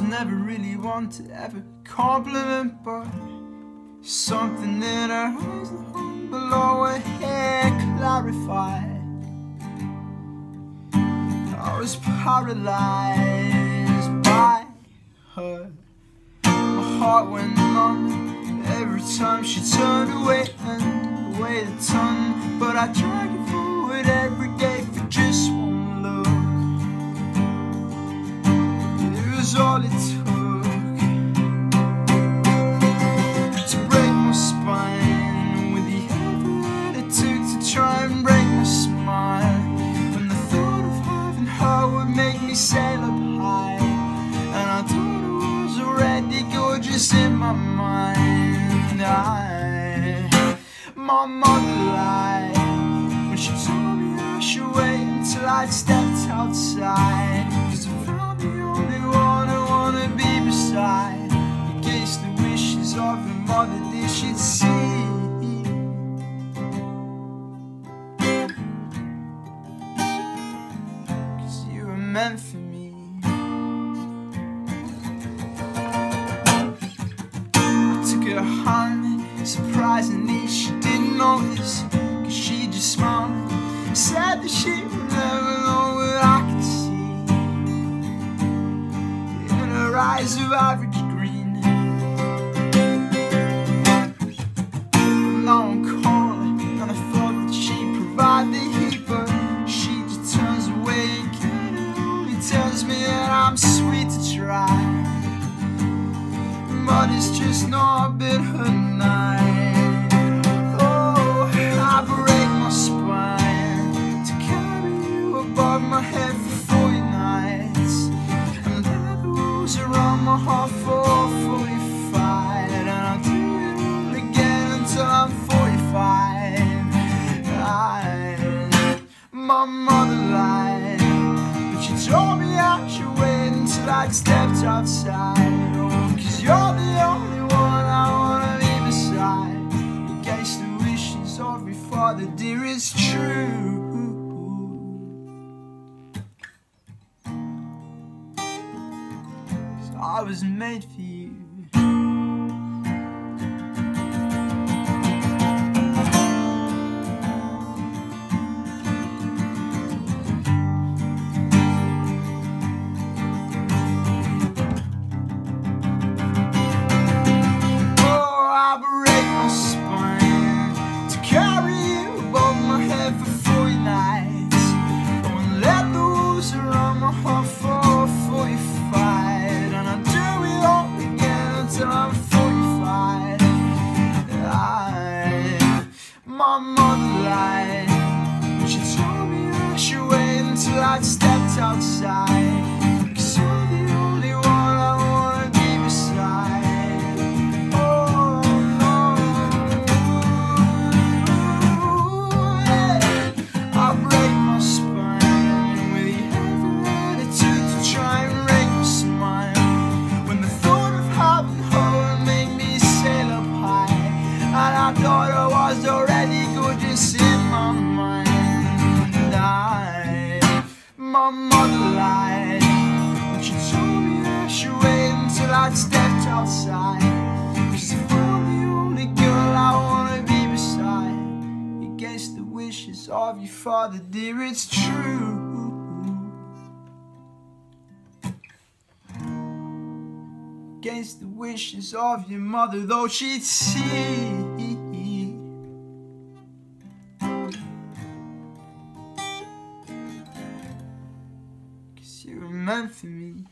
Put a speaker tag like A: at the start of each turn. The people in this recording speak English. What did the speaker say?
A: never really one to ever compliment, but something in her eyes below her hair clarified. I was paralyzed by her. My heart went numb every time she turned away and away the tongue. But I tried sail up high. And I thought it was already gorgeous in my mind. I, my mother lied when she told me I should wait until I'd stepped outside. Meant for me. I took her hand, surprisingly she didn't notice. Cause she just smiled, said that she would never know what I could see. In her eyes of she told me I should wait until I'd stepped outside. Oh, cause you're your father, dear, it's true. I was made for you. Was already gorgeous in my mind. I, my mother lied when she told me I should wait until I'd stepped outside. Cause if I'm the only girl I wanna be beside, against the wishes of your father, dear, it's true. Against the wishes of your mother, though she'd see. You were meant for me.